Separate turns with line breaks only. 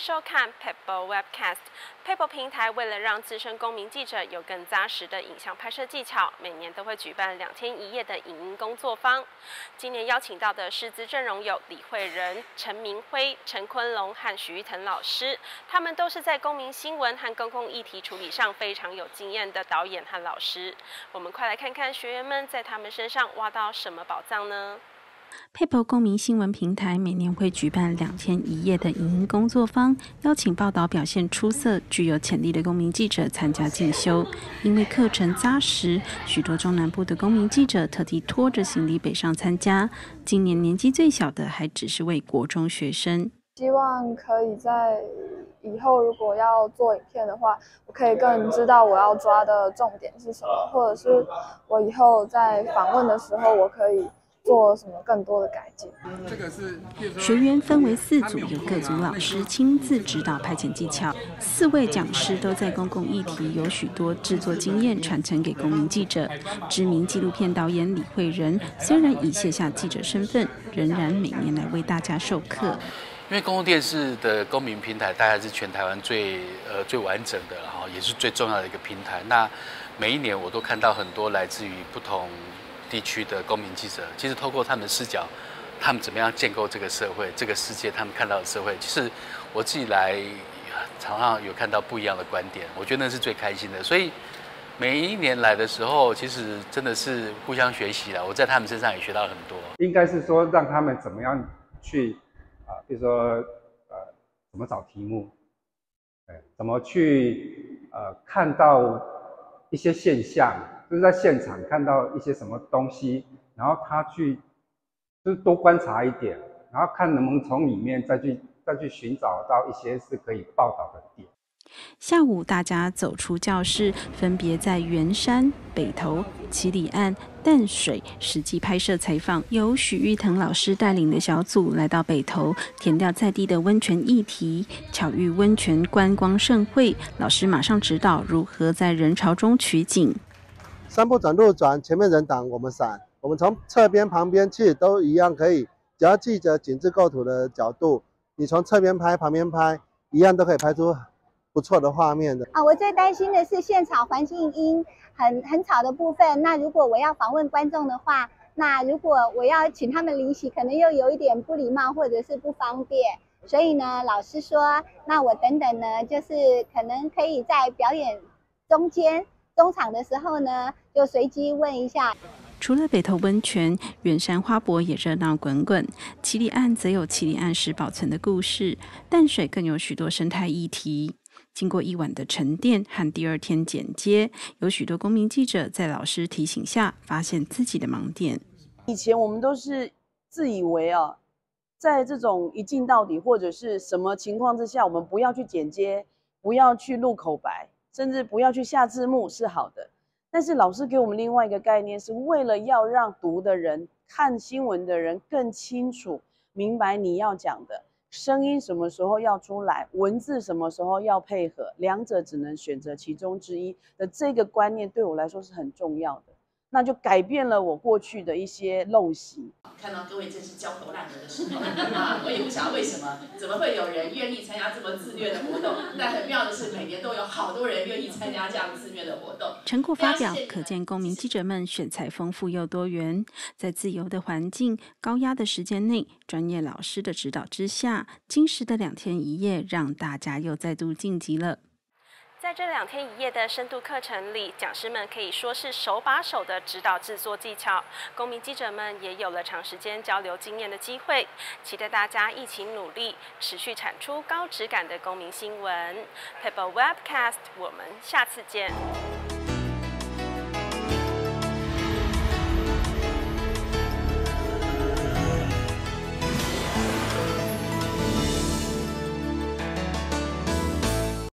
收看 Pebble Webcast。Pebble 平台为了让资深公民记者有更扎实的影像拍摄技巧，每年都会举办两天一夜的影音工作坊。今年邀请到的师资阵容有李慧仁、陈明辉、陈坤龙和许玉腾老师，他们都是在公民新闻和公共议题处理上非常有经验的导演和老师。我们快来看看学员们在他们身上挖到什么宝藏呢
Paper 公民新闻平台每年会举办两天一夜的影音工作坊，邀请报道表现出色、具有潜力的公民记者参加进修。因为课程扎实，许多中南部的公民记者特地拖着行李北上参加。今年年纪最小的还只是位国中学生。
希望可以在以后如果要做影片的话，我可以更知道我要抓的重点是什么，或者是我以后在访问的时候，我可以。做什么更多的改进？这个
是学员分为四组，由各组老师亲自指导派遣技巧。四位讲师都在公共议题有许多制作经验，传承给公民记者。知名纪录片导演李慧仁虽然已卸下记者身份，仍然每年来为大家授课。
因为公共电视的公民平台，大概是全台湾最呃最完整的，然后也是最重要的一个平台。那每一年我都看到很多来自于不同。地区的公民记者，其实透过他们的视角，他们怎么样建构这个社会、这个世界，他们看到的社会，其实我自己来常常有看到不一样的观点，我觉得那是最开心的。所以每一年来的时候，其实真的是互相学习了。我在他们身上也学到很多。
应该是说让他们怎么样去啊，比如说呃，怎么找题目，哎，怎么去呃看到一些现象。就是在现场看到一些什么东西，然后他去就是多观察一点，然后看能不能从里面再去再去寻找到一些是可以报道的点。
下午大家走出教室，分别在圆山、北投、七里岸、淡水实际拍摄采访。由许玉腾老师带领的小组来到北投，填掉在地的温泉议题。巧遇温泉观光盛会，老师马上指导如何在人潮中取景。
三步转路转，前面人挡我们闪，我们从侧边、旁边去都一样可以，只要记着景致构图的角度，你从侧边拍、旁边拍，一样都可以拍出不错的画面的。
啊，我最担心的是现场环境音很很吵的部分。那如果我要访问观众的话，那如果我要请他们离席，可能又有一点不礼貌或者是不方便。所以呢，老师说，那我等等呢，就是可能可以在表演中间。中场的时候呢，就随机问一下。
除了北投温泉，远山花博也热闹滚滚。七里岸则有七里岸时保存的故事，淡水更有许多生态议题。经过一晚的沉淀和第二天剪接，有许多公民记者在老师提醒下，发现自己的盲点。
以前我们都是自以为啊，在这种一镜到底或者是什么情况之下，我们不要去剪接，不要去录口白。甚至不要去下字幕是好的，但是老师给我们另外一个概念，是为了要让读的人、看新闻的人更清楚明白你要讲的声音什么时候要出来，文字什么时候要配合，两者只能选择其中之一的这个观念，对我来说是很重要的。那就改变了我过去的一些陋习。
看到各位真是焦头烂额的时候啊，我也不晓得为什么，怎么会有人愿意参加这么自虐的活动？但很妙的是，每年都有好多人愿意参加这样自虐的活动。
成果发表，可见公民记者们选材丰富又多元，在自由的环境、高压的时间内，专业老师的指导之下，金石的两天一夜，让大家又再度晋级了。
在这两天一夜的深度课程里，讲师们可以说是手把手的指导制作技巧，公民记者们也有了长时间交流经验的机会。期待大家一起努力，持续产出高质感的公民新闻。Paper Webcast，我们下次见。